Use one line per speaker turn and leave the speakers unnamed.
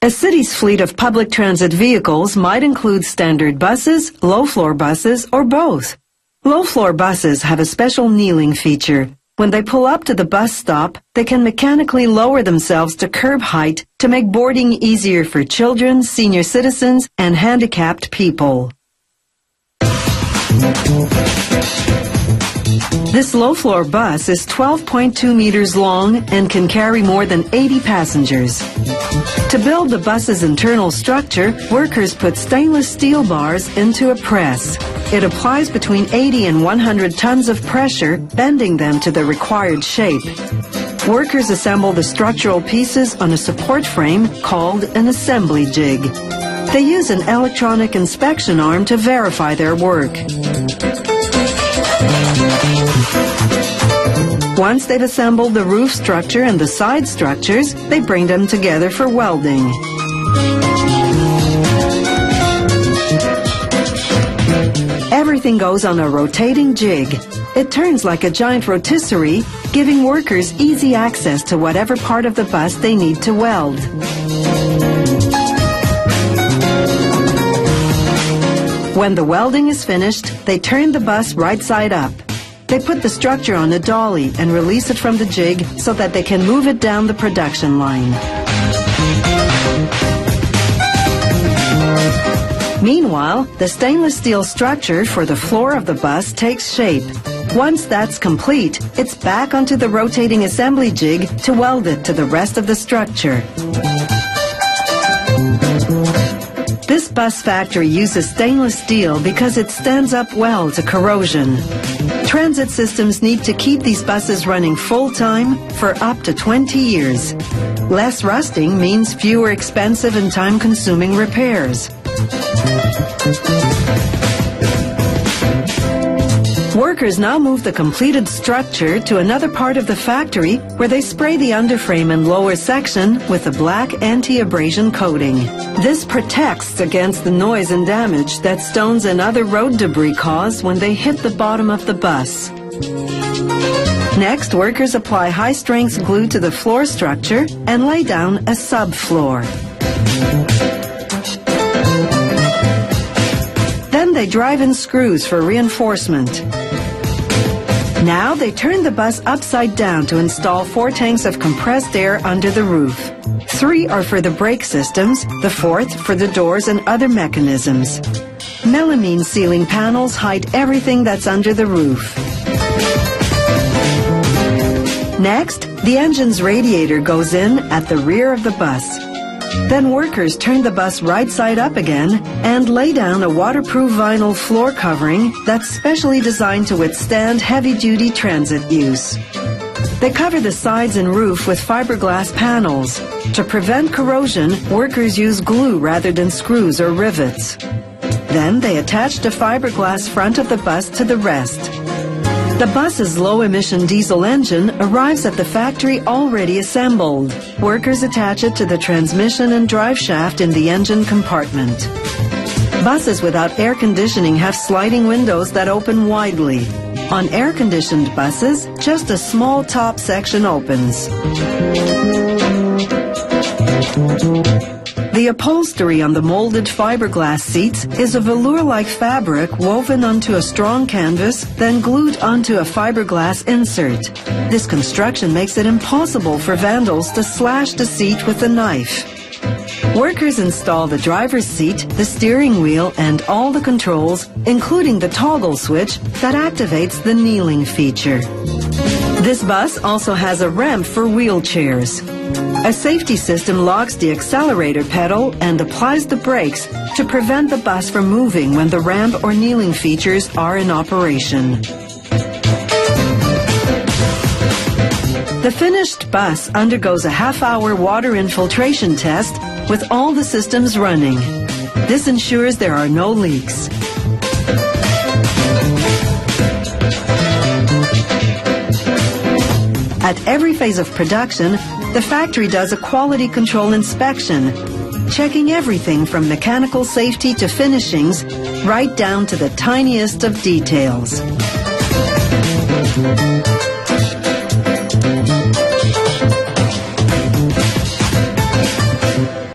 A city's fleet of public transit vehicles might include standard buses, low-floor buses, or both. Low-floor buses have a special kneeling feature. When they pull up to the bus stop, they can mechanically lower themselves to curb height to make boarding easier for children, senior citizens, and handicapped people. This low-floor bus is 12.2 meters long and can carry more than 80 passengers. To build the bus's internal structure, workers put stainless steel bars into a press. It applies between 80 and 100 tons of pressure, bending them to the required shape. Workers assemble the structural pieces on a support frame called an assembly jig. They use an electronic inspection arm to verify their work. Once they've assembled the roof structure and the side structures, they bring them together for welding. Everything goes on a rotating jig. It turns like a giant rotisserie, giving workers easy access to whatever part of the bus they need to weld. When the welding is finished, they turn the bus right side up. They put the structure on a dolly and release it from the jig so that they can move it down the production line. Meanwhile, the stainless steel structure for the floor of the bus takes shape. Once that's complete, it's back onto the rotating assembly jig to weld it to the rest of the structure. This bus factory uses stainless steel because it stands up well to corrosion. Transit systems need to keep these buses running full-time for up to 20 years. Less rusting means fewer expensive and time-consuming repairs. Workers now move the completed structure to another part of the factory where they spray the underframe and lower section with a black anti-abrasion coating. This protects against the noise and damage that stones and other road debris cause when they hit the bottom of the bus. Next, workers apply high-strength glue to the floor structure and lay down a subfloor. They drive in screws for reinforcement. Now they turn the bus upside down to install four tanks of compressed air under the roof. Three are for the brake systems, the fourth for the doors and other mechanisms. Melamine ceiling panels hide everything that's under the roof. Next, the engine's radiator goes in at the rear of the bus. Then workers turn the bus right side up again and lay down a waterproof vinyl floor covering that's specially designed to withstand heavy-duty transit use. They cover the sides and roof with fiberglass panels. To prevent corrosion, workers use glue rather than screws or rivets. Then they attach the fiberglass front of the bus to the rest. The bus's low-emission diesel engine arrives at the factory already assembled. Workers attach it to the transmission and drive shaft in the engine compartment. Buses without air conditioning have sliding windows that open widely. On air-conditioned buses, just a small top section opens. The upholstery on the molded fiberglass seats is a velour-like fabric woven onto a strong canvas, then glued onto a fiberglass insert. This construction makes it impossible for vandals to slash the seat with a knife. Workers install the driver's seat, the steering wheel, and all the controls, including the toggle switch that activates the kneeling feature. This bus also has a ramp for wheelchairs. A safety system locks the accelerator pedal and applies the brakes to prevent the bus from moving when the ramp or kneeling features are in operation. The finished bus undergoes a half-hour water infiltration test with all the systems running. This ensures there are no leaks. At every phase of production, the factory does a quality control inspection, checking everything from mechanical safety to finishings, right down to the tiniest of details.